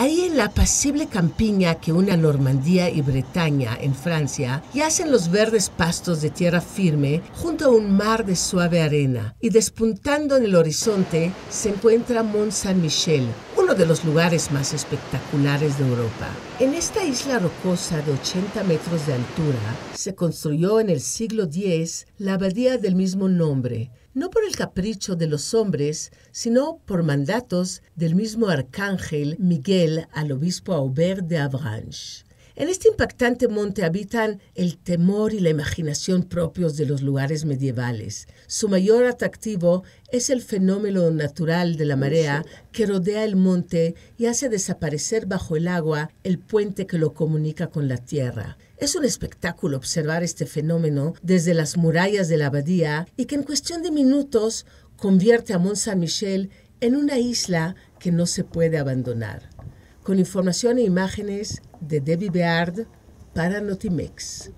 Ahí en la apacible campiña que une Normandía y Bretaña, en Francia, yacen los verdes pastos de tierra firme junto a un mar de suave arena, y despuntando en el horizonte se encuentra Mont Saint-Michel, uno de los lugares más espectaculares de Europa. En esta isla rocosa de 80 metros de altura se construyó en el siglo X la abadía del mismo nombre, no por el capricho de los hombres, sino por mandatos del mismo arcángel Miguel al obispo Aubert de Avranches. En este impactante monte habitan el temor y la imaginación propios de los lugares medievales. Su mayor atractivo es el fenómeno natural de la marea que rodea el monte y hace desaparecer bajo el agua el puente que lo comunica con la tierra. Es un espectáculo observar este fenómeno desde las murallas de la abadía y que en cuestión de minutos convierte a Mont Saint-Michel en una isla que no se puede abandonar. Con información e imágenes de Debbie Beard para Notimex.